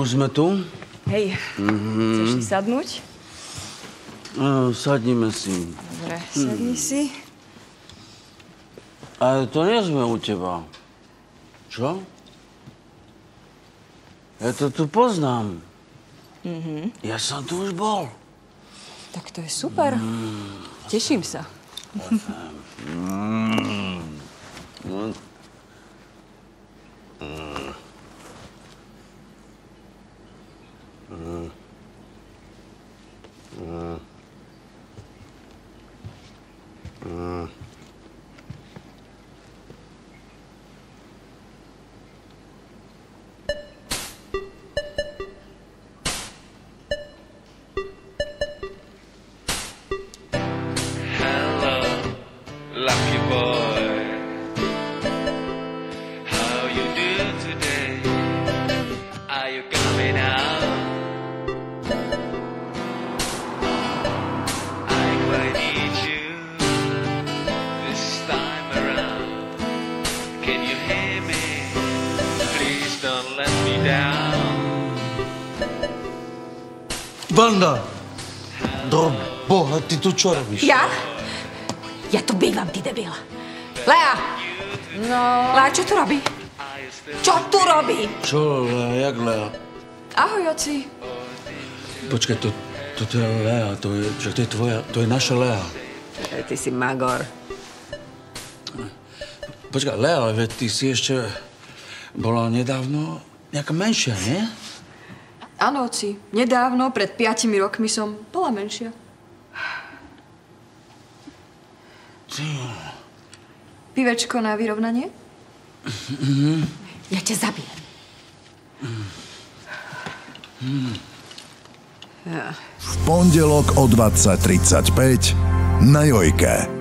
Už sme tu? Hej, mm-hmm. chceš si sadnúť? No, sadnime si. Dobre, sadni si. Ale to nie sme u teba. Čo? Ja to tu poznám. Mm-hmm. Ja som tu už bol. Tak to je super. Teším sa. Uh, Can you hear me? Please don't let me down. Banda! Do boha, ty tu čo robíš? Ja? Ja tu bývam, ty debil. Lea! No... Lea, čo tu robí? Čo tu robí? Čo, Lea, jak Lea? Ahoj, oci. Počkaj, to, to je Lea, to je, že to je tvoja, to je naša Lea. Ty si magor. Počkaj, Lea, veď ty si ešte bola nedávno nejaká menšia, nie? Áno, oci. Nedávno, pred piatimi rokmi som bola menšia. Pivečko na vyrovnanie? Ja ťa zabijem. V pondelok o 20.35 na Jojke.